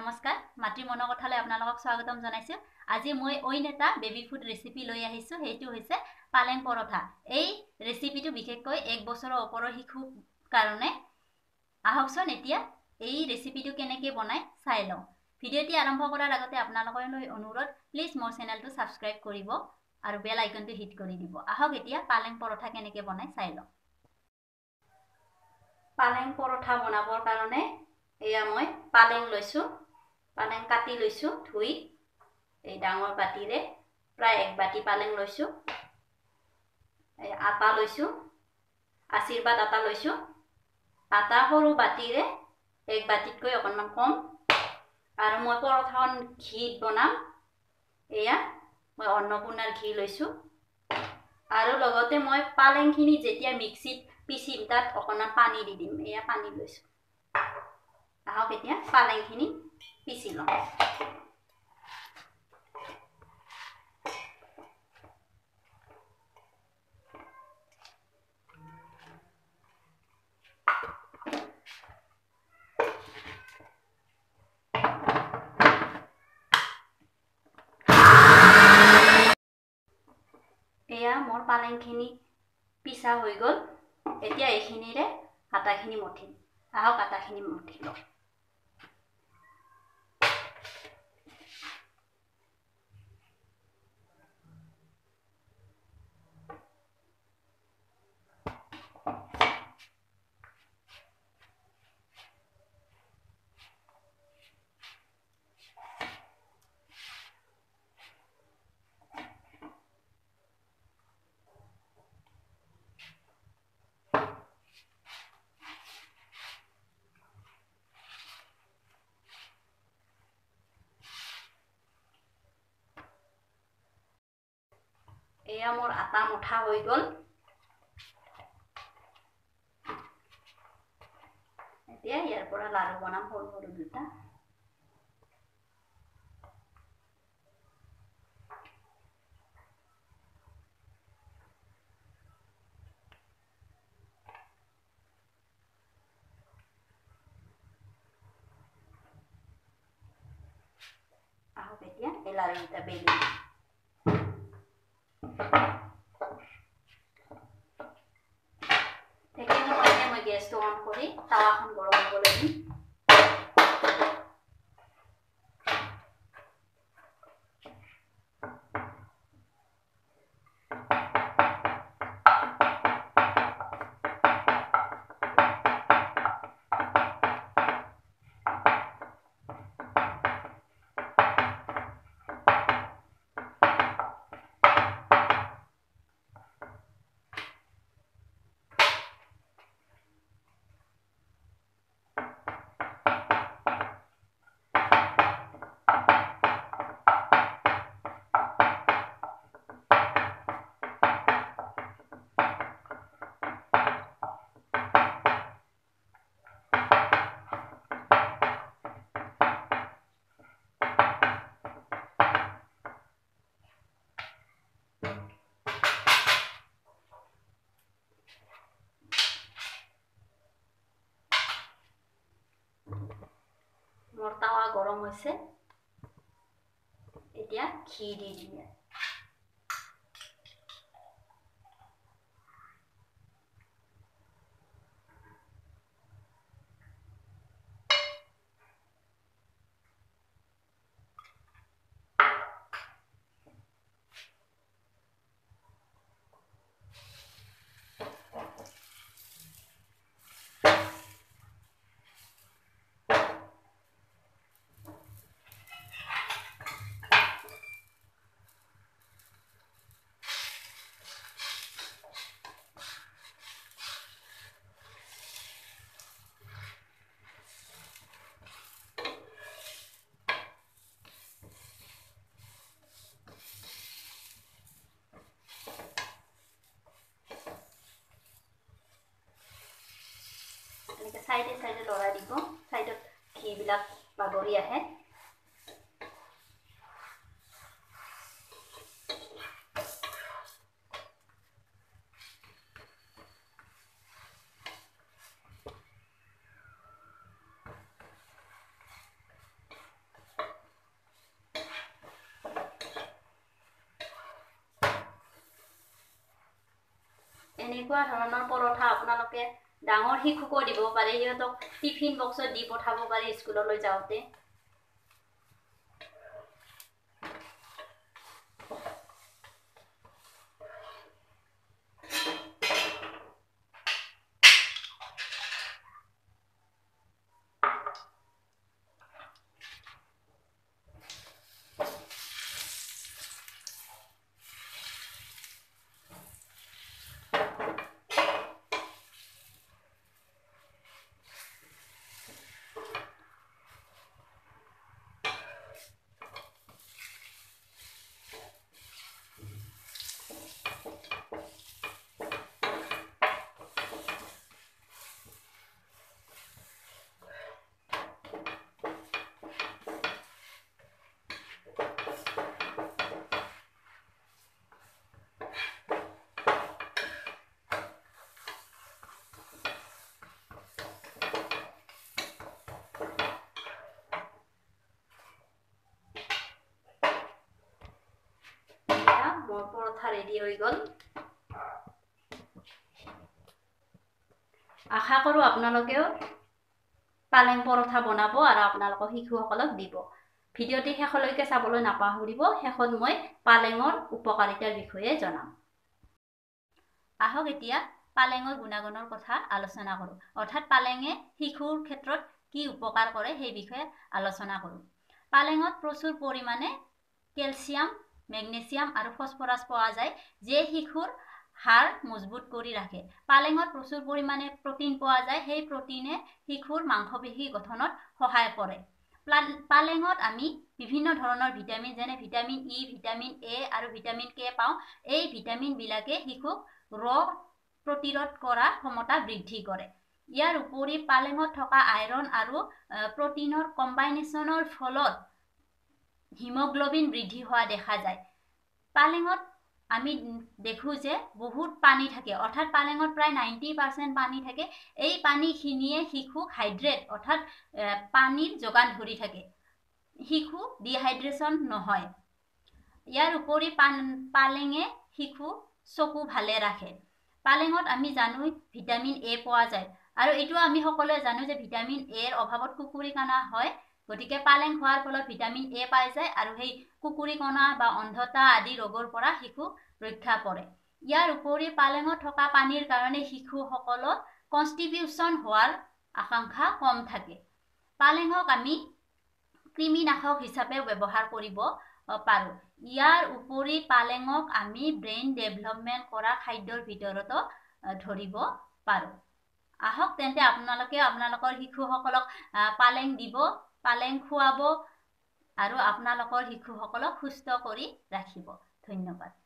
নমস্কাৰ মাতৃ মনৰ কথালৈ আপোনালোকক স্বাগতম জনাইছোঁ। আজি মই অইন এটা বেবী ফুড ৰেচিপি লৈ আহিছোঁ সেইটো হৈছে পালেং পৰঠা। এই ৰেচিপিটো বিশেষকৈ এক বছৰৰ ওপৰৰ শিশুৰ কাৰণে। আহকচোন এতিয়া এই ৰেচিপিটো কেনেকৈ বনাই চাই লওঁ। ভিডিঅ'টি আৰম্ভ কৰাৰ আগতে আপোনালোকলৈ অনুৰোধ প্লিজ মোৰ চেনেলটো ছাবস্ক্ৰাইব কৰিব আৰু বেল আইকনটো হিট কৰি দিব। আহক এতিয়া পালেং পৰঠা কেনেকৈ বনাই চাই লওঁ। পালেং পৰঠা বনাবৰ কাৰণে এয়া মই পালেং লৈছোঁ। পালেং কাটি লৈছোঁ ধুই। এই ডাঙৰ বাতিৰে প্ৰায় এক বাতি পালেং লৈছোঁ। এই আটা লৈছোঁ আশীৰ্বাদ আটা লৈছোঁ। আটা সৰু বাতিৰে এক বাতিতকৈ অকণমান কম। আৰু মই পৰঠাখন ঘিত বনাম। এয়া মই অন্নপূৰ্ণাৰ ঘি লৈছোঁ। আৰু লগতে মই পালেংখিনি যেতিয়া মিক্সিত পিচিম তাত অকণমান পানী দি দিম। এয়া পানী লৈছোঁ। আহক এতিয়া পালেংখিনি। পিচি লওঁ এয়া মোৰ পালেংখিনি পিচা হৈ গ'ল। এতিয়া এইখিনিৰে আটাখিনি মঠিম। আহক আটাখিনি মঠি এয়া মোৰ আটা মুঠা হৈ গ'ল। এতিয়া ইয়াৰ লাড়ু বনাম সৰু সৰু দুটা এই দুটা বেলি গ্যাসটা অন করে তাওয়া এখন গরম করে দিই মোৰ টাৱা গৰম হৈছে এতিয়া ঘি দি দিম এনেকৈ যিবিলাক বাগৰি আহে এনেকুৱা ধৰণৰ পৰঠা আপোনালোকে ডাঙৰ শিশুকো দিব পাৰে সিহঁতক টিফিন বক্সত দি পঠাব পাৰে স্কুললৈ যাওঁতে। মোৰ পৰঠা ৰেডি হৈ গ'ল। আশা কৰোঁ আপোনালোকেও পালেং পৰঠা বনাব আৰু আপোনালোকৰ শিশুসকলক দিব। ভিডিঅ'টি শেষলৈকে চাবলৈ নাপাহৰিব শেষত মই পালেঙৰ উপকাৰিতাৰ বিষয়ে জনাম। আহক এতিয়া পালেঙৰ গুণাগুণৰ কথা আলোচনা কৰোঁ। অৰ্থাৎ পালেঙে শিশুৰ ক্ষেত্ৰত কি উপকাৰ কৰে সেই বিষয়ে আলোচনা কৰোঁ। পালেঙত প্ৰচুৰ পৰিমাণে কেলছিয়াম মেগনেছিয়াম আৰু ফচফৰাছ পোৱা যায় যিয়ে শিশুৰ হাড় মজবুত কৰি ৰাখে। পালেঙত প্ৰচুৰ পৰিমাণে প্ৰটিন পোৱা যায় সেই প্ৰটিনে শিশুৰ মাংসপেশী গঠনত সহায় কৰে। পালেঙত আমি বিভিন্ন ধৰণৰ ভিটামিন যেনে ভিটামিন ই ভিটামিন এ আৰু ভিটামিন কে পাওঁ। এই ভিটামিনবিলাকে শিশুক ৰোগ প্ৰতিৰোধ কৰা ক্ষমতা বৃদ্ধি কৰে। ইয়াৰ উপৰি পালেঙত থকা আইৰণ আৰু প্ৰটিনৰ কম্বাইনেশ্যনৰ ফলত হিমগ্ল'বিন বৃদ্ধি হোৱা দেখা যায়। পালেঙত আমি দেখোঁ যে বহুত পানী থাকে অৰ্থাৎ পালেঙত প্ৰায় নাইণ্টি পাৰ্চেণ্ট পানী থাকে। এই পানীখিনিয়ে শিশুক হাইড্ৰেট অৰ্থাৎ পানীৰ যোগান ধৰি থাকে। শিশু ডিহাইড্ৰেশ্যন নহয়। ইয়াৰ উপৰি পালেঙে শিশু চকু ভালে ৰাখে। পালেঙত আমি জানো ভিটামিন এ পোৱা যায়। আৰু এইটো আমি সকলোৱে জানো যে ভিটামিন এৰ অভাৱত কুকুৰী কানা হয়। গতিকে পালেং খোৱাৰ ফলত ভিটামিন এ পাই যায় আৰু সেই কুকুৰী কণা বা অন্ধতা আদি ৰোগৰ পৰা শিশু ৰক্ষা পৰে। ইয়াৰ উপৰি পালেঙত থকা পানীৰ কাৰণে শিশুসকলৰ কনষ্টিবিউশ্যন হোৱাৰ আকাংক্ষা কম থাকে। পালেঙক আমি কৃমিনাশক হিচাপে ব্যৱহাৰ কৰিব পাৰোঁ। ইয়াৰ উপৰি পালেঙক আমি ব্ৰেইন ডেভেলপমেণ্ট কৰা খাদ্যৰ ভিতৰতো ধৰিব পাৰোঁ। আহক তেন্তে আপোনালোকে আপোনালোকৰ শিশুসকলক পালেং দিব। পালেং খুৱাব আৰু আপোনালোকৰ শিশুসকলক সুস্থ কৰি ৰাখিব। ধন্যবাদ।